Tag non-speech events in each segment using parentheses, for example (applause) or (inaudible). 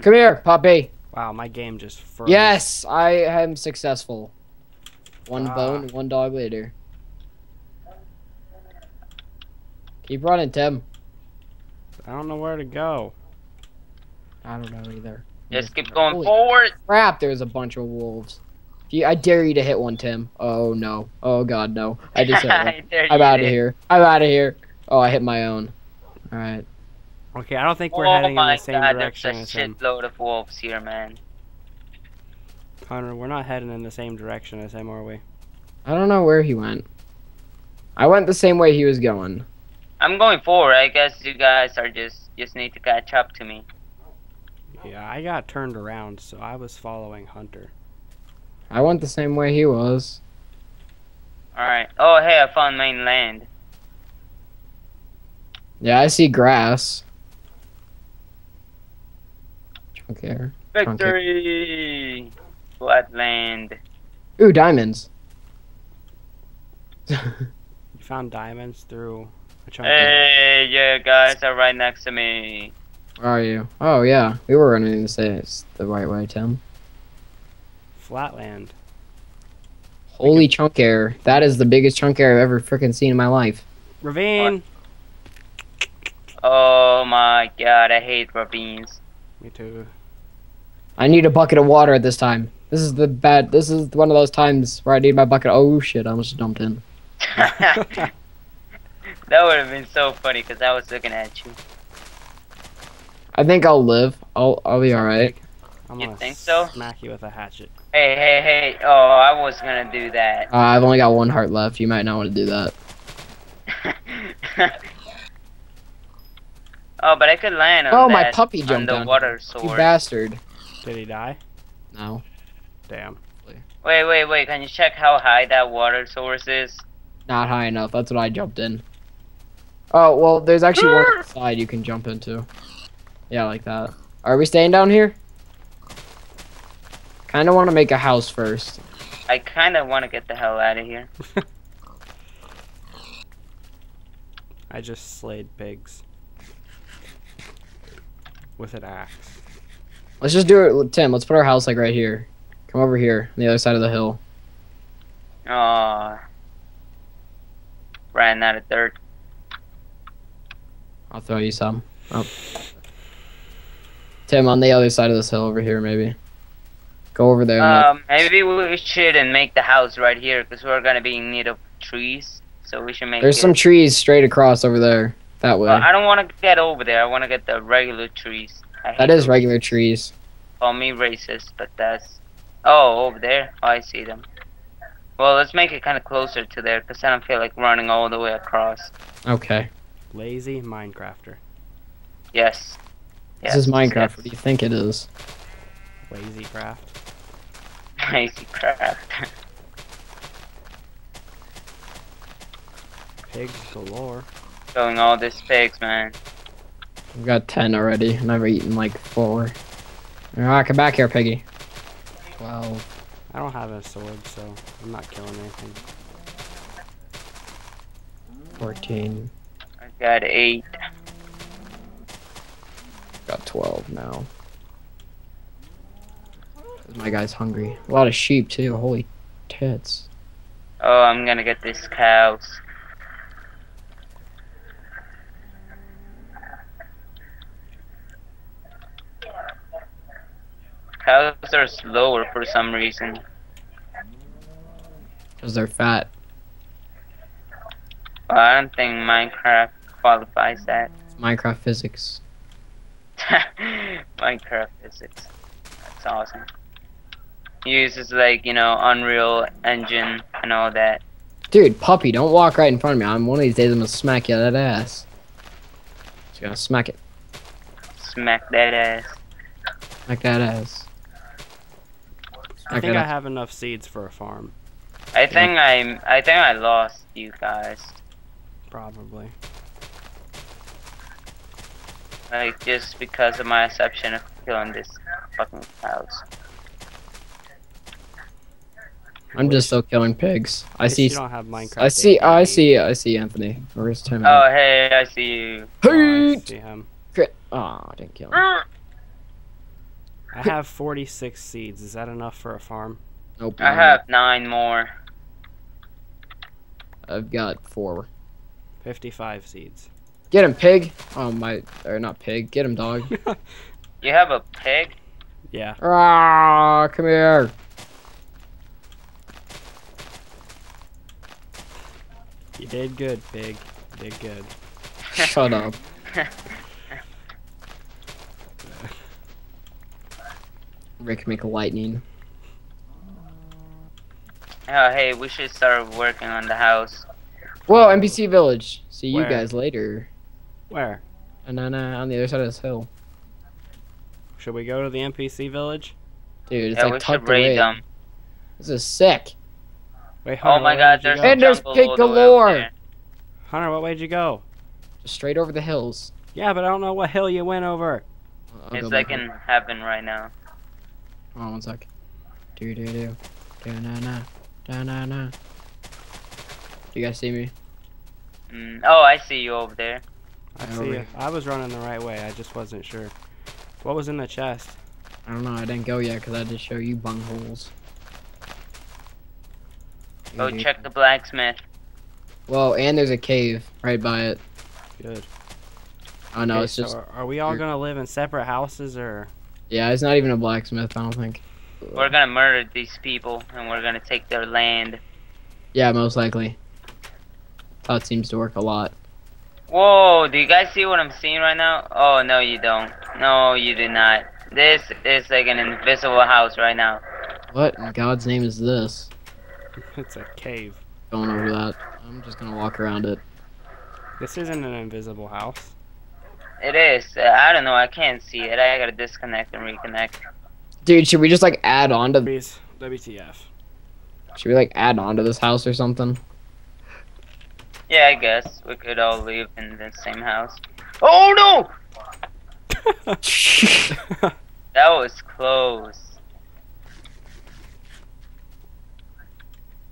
Come here, puppy. Wow, my game just froze. Yes, I am successful. One Ah. bone, one dog later. Keep running, Tim. I don't know where to go. I don't know either. Just keep going Holy forward. Crap, there's a bunch of wolves. You, I dare you to hit one, Tim. Oh no. Oh god, no. I just hit one. (laughs) I'm out of here. I'm out of here. Oh, I hit my own. Alright. Okay, I don't think we're oh heading in the same god, direction there's as a him. shitload of wolves here, man. Connor, we're not heading in the same direction as him, are we? I don't know where he went. I went the same way he was going. I'm going forward. I guess you guys are just just need to catch up to me. Yeah, I got turned around, so I was following Hunter. I went the same way he was. All right. Oh, hey, I found mainland. Yeah, I see grass. Chunk error. Okay. Victory! Flatland. Ooh, diamonds. You found diamonds through a chunk. Hey, yeah, guys are right next to me. Where are you? Oh yeah, we were running the same the right way, Tim. Flatland. Holy chunk error. That is the biggest chunk error I've ever freaking seen in my life. Ravine. Oh my god, I hate ravines. Me too. I need a bucket of water at this time. This is the bad. This is one of those times where I need my bucket. Oh shit! I almost jumped in. (laughs) that would have been so funny because I was looking at you. I think I'll live. I'll I'll be all right. I'm You think so? smack you with a hatchet. Hey, hey, hey. Oh, I was gonna do that. Uh, I've only got one heart left. You might not want to do that. (laughs) oh, but I could land on Oh, my that, puppy on jumped the down. water You sword. bastard. Did he die? No. Damn. Wait, wait, wait. Can you check how high that water source is? Not high enough. That's what I jumped in. Oh well, there's actually one ah! side you can jump into. Yeah, like that. Are we staying down here? Kind of want to make a house first. I kind of want to get the hell out of here. (laughs) I just slayed pigs. With an axe. Let's just do it, Tim. Let's put our house like right here. Come over here, on the other side of the hill. Oh, ran out of dirt. I'll throw you some. Oh. Tim, on the other side of this hill over here, maybe. Go over there. Um, maybe we shouldn't make the house right here because we're gonna be in need of trees. So we should make. There's it- some trees straight across over there. That way. I don't want to get over there. I want to get the regular trees. I that is regular trees. Call me racist, but that's. Oh, over there. Oh, I see them. Well, let's make it kind of closer to there because I don't feel like running all the way across. Okay. Lazy Minecrafter. Yes. This is Minecraft. yes. What do you think it is? Lazy craft. (laughs) Lazy craft. Pigs galore. Showing all these pigs, man. I've got 10 already, and I've eaten like 4. Alright, come back here, Piggy. 12. I don't have a sword, so I'm not killing anything. 14. I got eight. Got 12 now. My guy's hungry. A lot of sheep, too. Holy tits. Oh, I'm gonna get these cows. Are slower for some reason. Because they're fat. Well, I don't think Minecraft qualifies that. It's Minecraft physics. (laughs) Minecraft physics. That's awesome. Uses like, you know, Unreal Engine and all that. Dude, puppy, don't walk right in front of me. I'm one of these days I'm gonna smack you that ass. Just gonna smack it. Smack that ass. Smack that ass. I Smack think that I have enough seeds for a farm. I think I'm I think I lost you guys. Probably. Like just because of my exception of killing this fucking cows. I'm just still killing pigs. I see. You don't have Minecraft. I see. I see. I see Anthony. Where's Tim? Oh hey, I see you. Oh, I see him. Crit. Oh, I didn't kill him. Ah! I have 46 seeds. Is that enough for a farm? Nope. I have nine more. I've got four. 55 seeds. Get him, pig. Oh my, or not pig. Get him, dog. (laughs) You have a pig? Yeah. ah, come here. You did good, pig. You did good. Shut up. (laughs) Rick McLightning. Oh, hey, we should start working on the house. Whoa, NPC village. See you guys later. Where? And then uh, on the other side of this hill. Should we go to the NPC village? Dude, it's yeah, like should tucked raid away. them. This is sick. Wait, Oh my god, way did there's you go? And there's pig all the galore. there. Hunter, what way did you go? Just straight over the hills. Yeah, but I don't know what hill you went over. I'll It's go like in heaven right now. Hold on one sec. Do do do. Da na na. Da na na. Do you guys see me? Mm. Oh, I see you over there. I Yeah, see. over you. I was running the right way. I just wasn't sure. What was in the chest? I don't know. I didn't go yet because I had to show you bungholes. Go Dude. check the blacksmith. Well, and there's a cave right by it. Good. Oh no, Okay, it's so just are- are we all here. gonna live in separate houses or? Yeah. It's not even a blacksmith. I don't think. We're gonna murder these people and we're gonna take their land. Yeah, most likely. How it seems to work a lot. Whoa, do you guys see what I'm seeing right now? Oh, no, you don't. No, you do not. This is like an invisible house right now. What in God's name is this? (laughs) it's a cave. Going over that. I'm just gonna walk around it. This isn't an invisible house. It is. Uh, I don't know. I can't see it. I gotta disconnect and reconnect. Dude, should we just like add on to? Please, WTF. Should we like add on to this house or something? Yeah, I guess we could all live in the same house. Oh no! (laughs) That was close.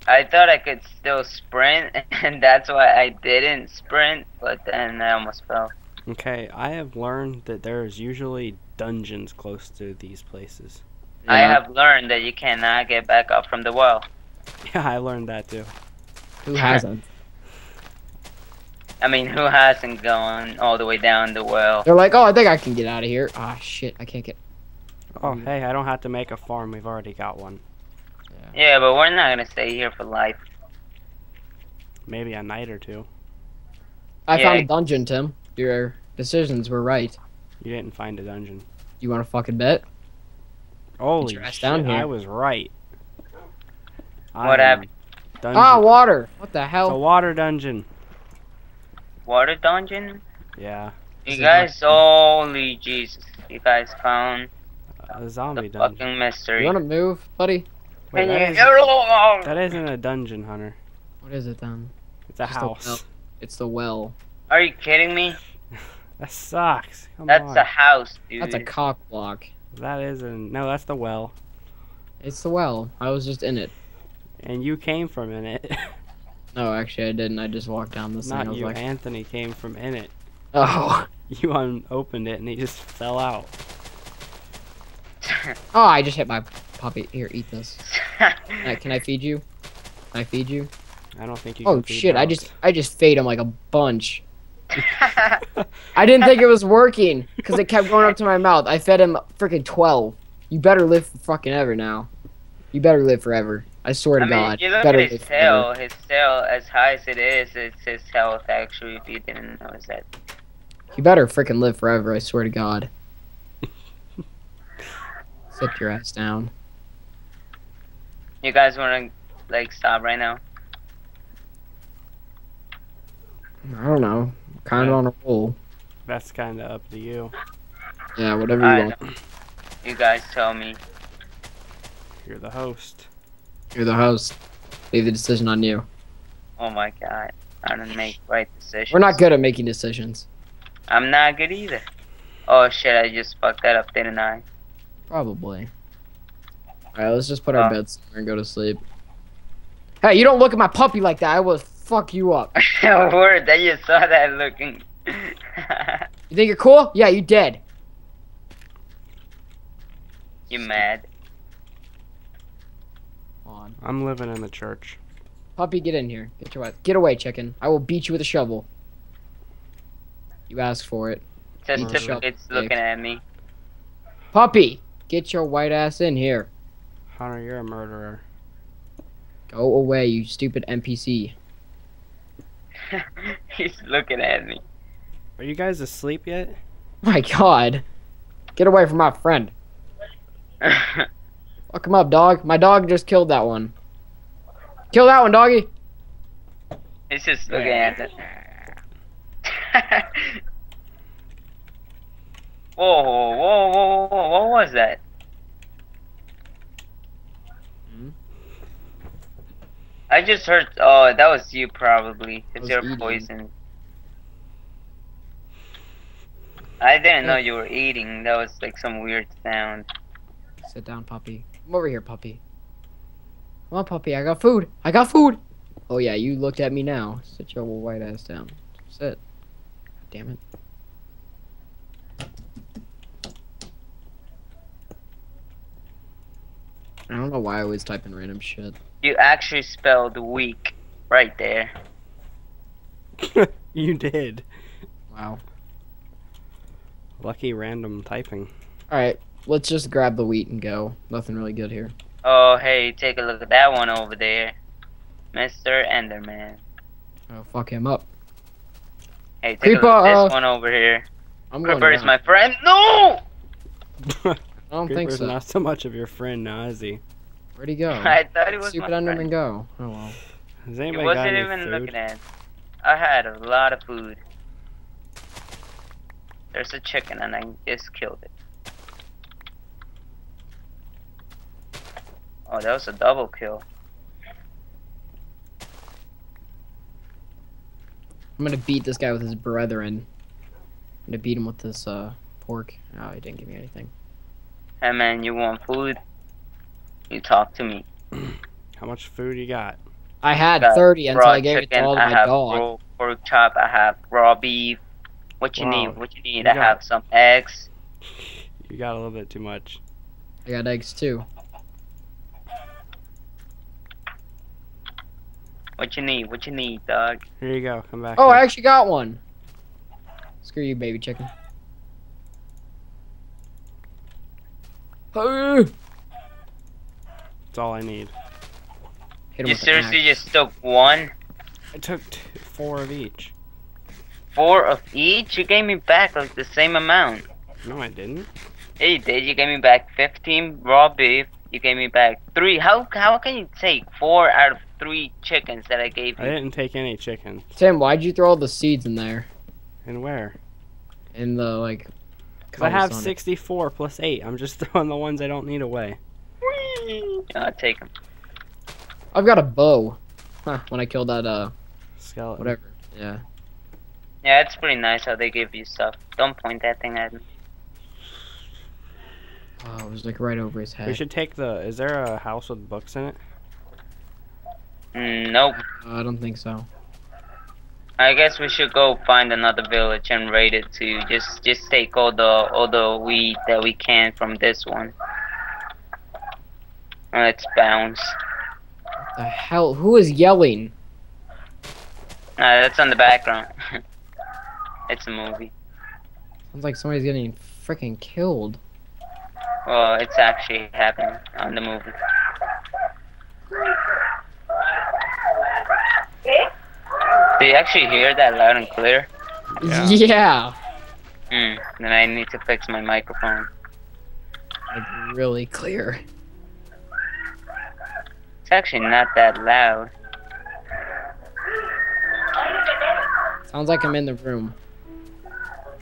I thought I could still sprint, (laughs) and that's why I didn't sprint, but then I almost fell. Okay, I have learned that there's usually dungeons close to these places. I have learned that you cannot get back up from the well. (laughs) Yeah, I learned that too. Who (laughs) hasn't? I mean, who hasn't gone all the way down the well? They're like, oh, I think I can get out of here. Ah, shit, I can't get. Oh, hey, I don't have to make a farm. We've already got one. Yeah, but we're not gonna stay here for life. Maybe a night or two. I Yeah. found a dungeon, Tim. Your decisions were right. You didn't find a dungeon. You want to fucking bet? Holy shit, down here. I was right. What happened? Dungeon. Ah, water. What the It's a water dungeon. Water dungeon? Yeah, You is guys, holy Jesus! You guys found a the zombie dungeon. fucking mystery. You want to move, buddy? Wait, And that, you- is, that isn't a dungeon, Hunter. What is it then? It's a Just a house. well. It's the well. Are you kidding me? (sighs) That sucks. Come That's on. a house, dude. That's a cock block. That isn't. No, that's the well. It's the well. I was just in it. And you came from in it. (laughs) No, actually, I didn't. I just walked down this thing. I Not was you. like, Anthony came from in it. oh, (laughs) You unopened it and he just fell out. (laughs) oh! I just hit my puppy. Here, eat this. Can I, can I feed you? Can I feed you? I don't think you. Oh can feed shit! I just I just fed him like a bunch. (laughs) I didn't think it was working because it kept going up to my mouth. I fed him freaking twelve. You better live for fucking ever now. You better live forever. I swear to mean, God. you look better at his live forever. tail. His tail, as high as it is, it's his health. Actually, if you didn't notice that. You better freaking live forever. I swear to God. Sit your ass down. You guys want to like stop right now? I don't know. Kind of Yeah. on a roll. That's kind of up to you. Yeah, whatever you I want. know. You guys tell me. You're the host. You're the host. Leave the decision on you. Oh my god, I don't make right decisions. We're not good at making decisions. I'm not good either. Oh shit, I just fucked that up, didn't I? Probably. Alright, let's just put our Oh. beds somewhere and go to sleep. Hey, you don't look at my puppy like that. I will fuck you up. (laughs) Word that you saw that looking. You think you're cool? Yeah, you dead. You mad? On. I'm living in the church. Puppy, get in here. Get your ass. Get away, chicken. I will beat you with a shovel. You asked for it. Certificate's Dick. looking at me. Puppy, get your white ass in here. Hunter, you're a murderer. Go away, you stupid NPC. (laughs) He's looking at me. Are you guys asleep yet? My god. Get away from my friend. (laughs) Fuck him up, dog. My dog just killed that one. Kill that one, doggy. He's just looking at it. (laughs) whoa, whoa, whoa, whoa, whoa, what was that? Hmm? I just heard, oh, that was you probably, I because was you're eating. poisoned. I didn't know you were eating, that was like some weird sound. Sit down, puppy. Come over here, puppy. Come on, puppy. I got food. I got food. Oh yeah, you looked at me now. Sit your little white ass down. Sit. Damn it. I don't know why I always type in random shit. You actually spelled weak right there. (laughs) you did. Wow. Lucky random typing. Alright, let's just grab the wheat and go. Nothing really good here. Oh, hey, take a look at that one over there. Mr. Enderman. Oh, fuck him up. Hey, take Creeper, a look at uh, this one over here. I'm going Creeper is down. my friend. No! (laughs) I don't think Creeper's so. not so much of your friend now, is he? Where'd he go? (laughs) I thought he was Stupid my Enderman friend. go. Oh well. Has He anybody got wasn't any even food? looking at. I had a lot of food. There's a chicken and I just killed it. Oh, that was a double kill. I'm gonna beat this guy with his brethren. I'm gonna beat him with this uh pork. Oh, he didn't give me anything. Hey man, you want food? You talk to me. How much food you got? I had Got 30 until raw I gave it to chicken, all I my have dog. raw pork chop. I have raw beef. What you Wow. need? What you need? You I got- have some eggs. You got a little bit too much. I got eggs too. What you need? What you need, dog? Here you go. Come back. Oh, I actually got one. Screw you, baby chicken. Oh, That's all I need. hit You seriously just took one, I took t- four of each. four of each? You gave me back like the same amount. No, I didn't. Yeah, you did. You gave me back 15 raw beef. You gave me back three. How how can you take four out of three chickens that I gave you? I didn't take any chicken. Tim, why'd you throw all the seeds in there? And where? In the like. Because I have cobblestone? 64 plus 8. I'm just (laughs) throwing the ones I don't need away. I'll take them. I've got a bow. Huh, when I killed that uh Skeleton. whatever. Yeah. Yeah, it's pretty nice how they give you stuff. Don't point that thing at me. Oh, it was like right over his head. We should take the. Is there a house with books in it? Mm, nope. Uh, I don't think so. I guess we should go find another village and raid it too. Just just take all the all the weed that we can from this one. And Let's bounce. The hell? Who is yelling? Nah, that's on the background. (laughs) it's a movie. Sounds like somebody's getting freaking killed. Well, it's actually happening on the movie. Do you actually hear that loud and clear? Yeah. (laughs) yeah. Hmm. Then I need to fix my microphone. Like really clear. It's actually not that loud. Sounds like I'm in the room.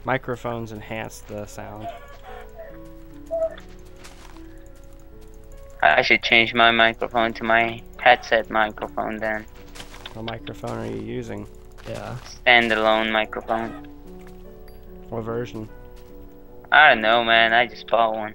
Microphones enhance the sound. I should change my microphone to my headset microphone then. What microphone are you using? Yeah. Standalone microphone. What version? I don't know, man. I just bought one.